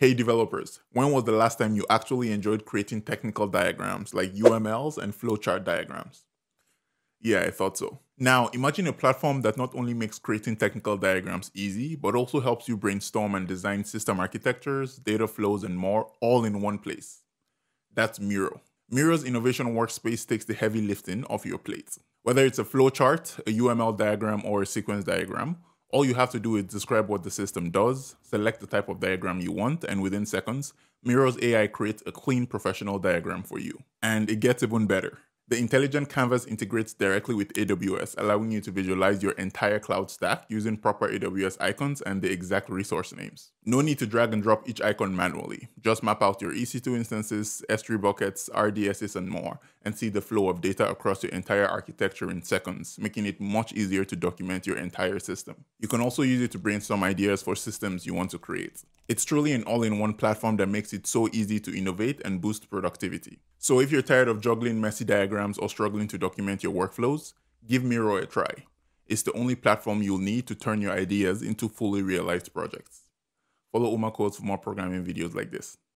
Hey developers, when was the last time you actually enjoyed creating technical diagrams like UMLs and flowchart diagrams? Yeah, I thought so. Now, imagine a platform that not only makes creating technical diagrams easy, but also helps you brainstorm and design system architectures, data flows, and more all in one place. That's Miro. Miro's innovation workspace takes the heavy lifting off your plate. Whether it's a flowchart, a UML diagram, or a sequence diagram, all you have to do is describe what the system does, select the type of diagram you want, and within seconds, Miro's AI creates a clean professional diagram for you. And it gets even better. The intelligent canvas integrates directly with AWS, allowing you to visualize your entire cloud stack using proper AWS icons and the exact resource names. No need to drag and drop each icon manually. Just map out your EC2 instances, S3 buckets, RDSs, and more, and see the flow of data across your entire architecture in seconds, making it much easier to document your entire system. You can also use it to brainstorm ideas for systems you want to create. It's truly an all-in-one platform that makes it so easy to innovate and boost productivity. So if you're tired of juggling messy diagrams or struggling to document your workflows, give Miro a try. It's the only platform you'll need to turn your ideas into fully realized projects. Follow Uma Codes for more programming videos like this.